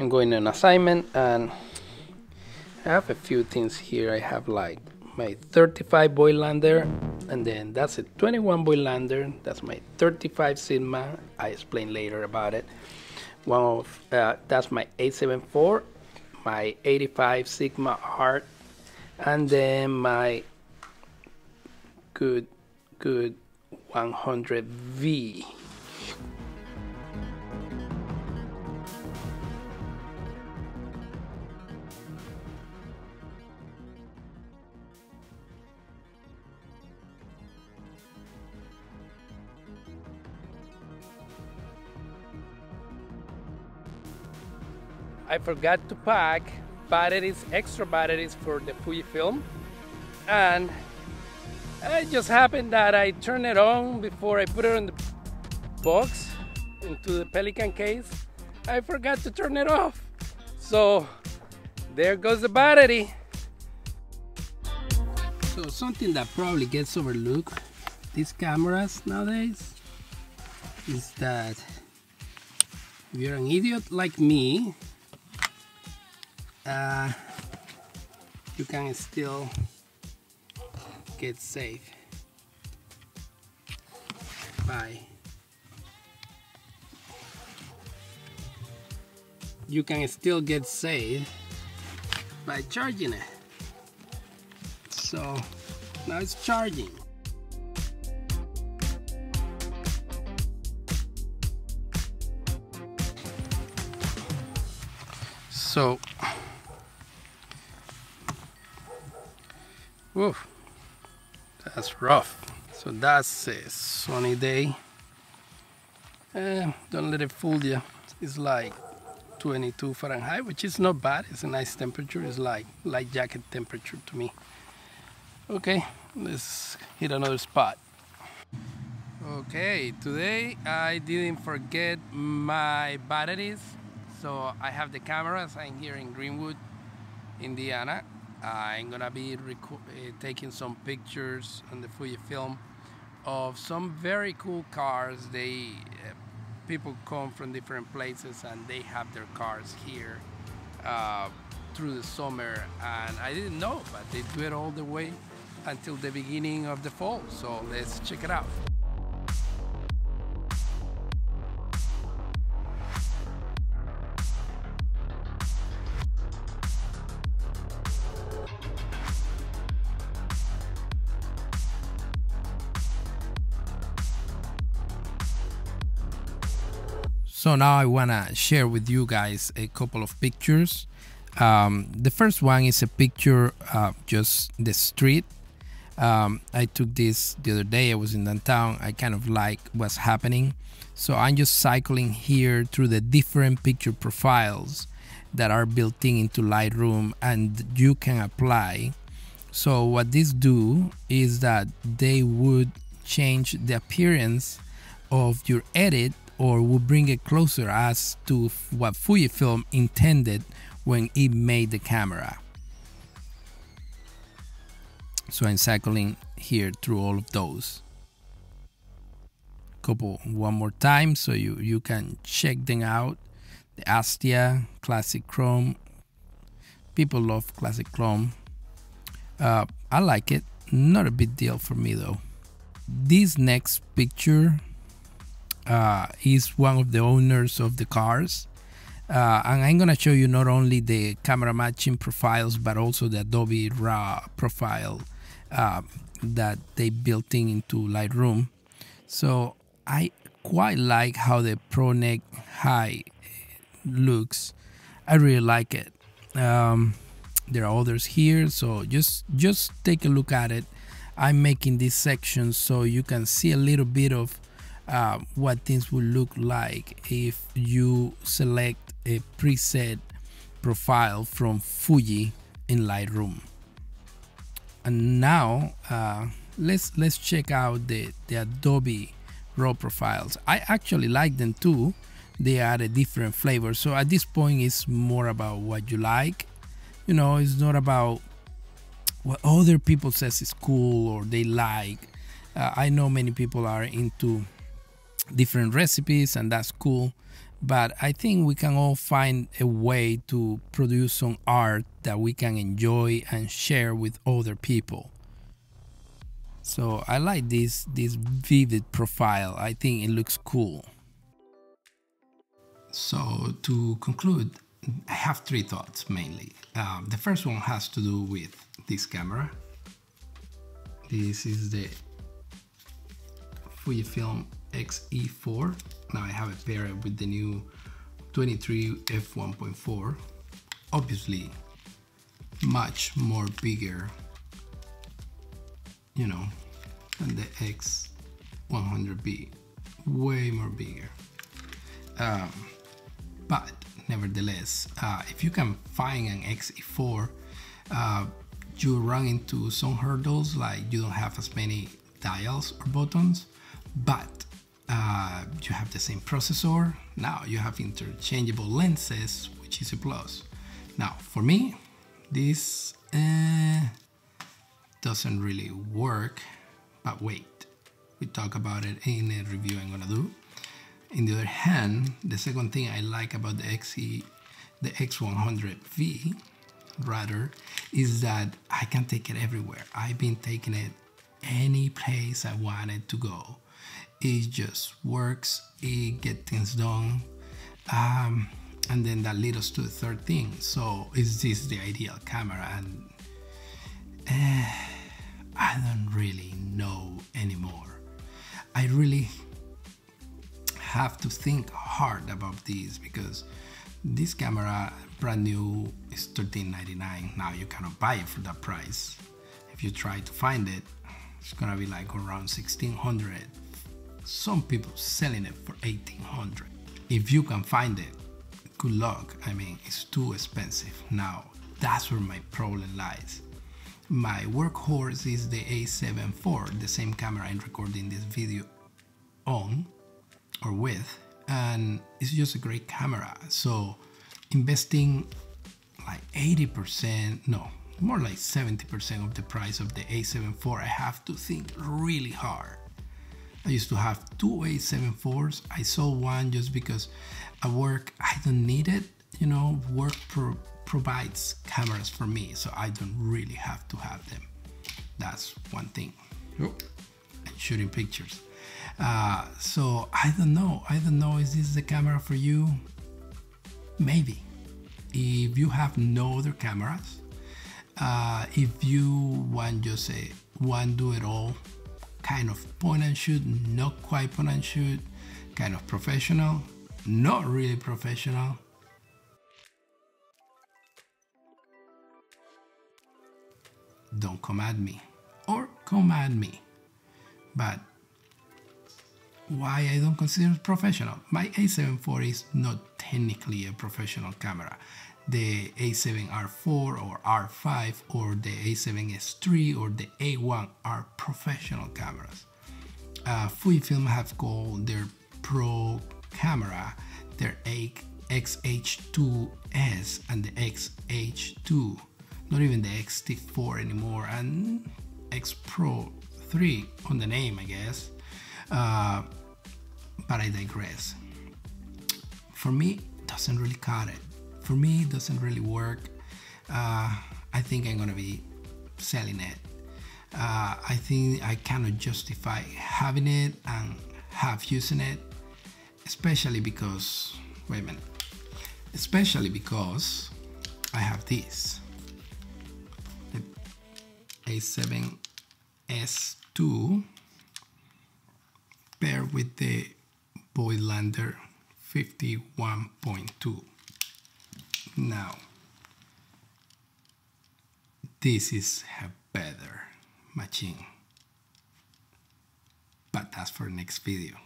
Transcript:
I'm going on assignment and I have a few things here. I have like my 35 Voigtlander and then that's a 21 Voigtlander. That's my 35 Sigma. I explain later about it. One of uh, that's my A74, my 85 Sigma Art, and then my good good 100V. I forgot to pack batteries, extra batteries for the Fujifilm. And it just happened that I turned it on before I put it in the box into the Pelican case. I forgot to turn it off. So there goes the battery. So something that probably gets overlooked these cameras nowadays is that if you're an idiot like me uh, you can still get safe by you can still get saved by charging it. So now it's charging. So Whew, that's rough. So that's a sunny day. Eh, don't let it fool you. It's like 22 Fahrenheit, which is not bad. It's a nice temperature. It's like light jacket temperature to me. Okay, let's hit another spot. Okay, today I didn't forget my batteries. So I have the cameras. I'm here in Greenwood, Indiana. I'm gonna be uh, taking some pictures on the Fujifilm of some very cool cars. They uh, people come from different places and they have their cars here uh, through the summer. And I didn't know, but they do it all the way until the beginning of the fall. So let's check it out. So now I wanna share with you guys a couple of pictures. Um, the first one is a picture of just the street. Um, I took this the other day. I was in downtown. I kind of like what's happening. So I'm just cycling here through the different picture profiles that are built in into Lightroom and you can apply. So what these do is that they would change the appearance of your edit or will bring it closer as to what Fujifilm intended when it made the camera. So I'm cycling here through all of those. Couple one more time so you, you can check them out. The Astia, Classic Chrome. People love Classic Chrome. Uh, I like it. Not a big deal for me though. This next picture uh, one of the owners of the cars. Uh, and I'm gonna show you not only the camera matching profiles but also the Adobe RAW profile uh, that they built in into Lightroom. So I quite like how the ProNeg High looks. I really like it. Um, there are others here, so just just take a look at it. I'm making this section so you can see a little bit of uh, what things will look like if you select a preset profile from Fuji in Lightroom. And now uh, let's let's check out the, the Adobe RAW profiles. I actually like them too. They are a different flavor. So at this point it's more about what you like. You know, it's not about what other people says is cool or they like. Uh, I know many people are into different recipes and that's cool but I think we can all find a way to produce some art that we can enjoy and share with other people. So I like this this vivid profile. I think it looks cool. So to conclude, I have three thoughts mainly. Um, the first one has to do with this camera. This is the Fujifilm X-E4. Now I have it paired with the new 23 f1.4. Obviously, much more bigger, you know, than the X100V. Way more bigger. Um, but nevertheless, uh, if you can find an X-E4, uh, you run into some hurdles like you don't have as many dials or buttons, but uh, you have the same processor. Now you have interchangeable lenses, which is a plus. Now, for me, this uh, doesn't really work, but wait, we talk about it in a review I'm gonna do. In the other hand, the second thing I like about the XE, the X100V, rather, is that I can take it everywhere. I've been taking it any place I wanted to go it just works it get things done um, and then that leads us to the third thing. So is this the ideal camera? And uh, i don't really know anymore. I really have to think hard about this because this camera brand new is 13.99 now you cannot buy it for that price. If you try to find it it's gonna be like around 1600 some people selling it for 1800 if you can find it good luck. I mean it's too expensive now. That's where my problem lies. My workhorse is the a7 IV the same camera i'm recording this video on or with and it's just a great camera. So investing like 80% no more like 70% of the price of the a7 IV i have to think really hard I used to have two A74s. I sold one just because at work I don't need it. You know, work pro provides cameras for me, so I don't really have to have them. That's one thing. Oh. And shooting pictures. Uh, so I don't know. I don't know. Is this the camera for you? Maybe. If you have no other cameras, uh, if you want just a one do it all kind of point and shoot, not quite point and shoot, kind of professional, not really professional. Don't come at me or come at me. But why I don't consider it professional? My A7 IV is not technically a professional camera the A7R4 or R5 or the A7S3 or the A1 are professional cameras. Uh, Fujifilm have called their Pro camera their XH2S and the XH2, not even the X-T4 anymore, and X Pro 3 on the name, I guess. Uh, but I digress. For me, doesn't really cut it for me, it doesn't really work. Uh, I think I'm gonna be selling it. Uh, I think I cannot justify having it and have using it, especially because, wait a minute, especially because I have this, the A7S2 paired with the Voigtlander 51.2 now. This is a better machine. But that's for next video